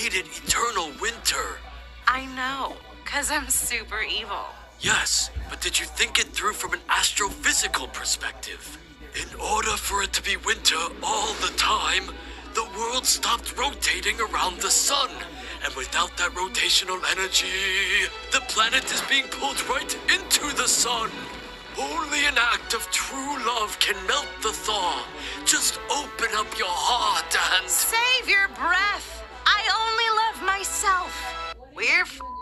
hated eternal winter. I know, because I'm super evil. Yes, but did you think it through from an astrophysical perspective? In order for it to be winter all the time, the world stopped rotating around the sun. And without that rotational energy, the planet is being pulled right into the sun. Only an act of true love can melt the thaw. Just open up your heart Where?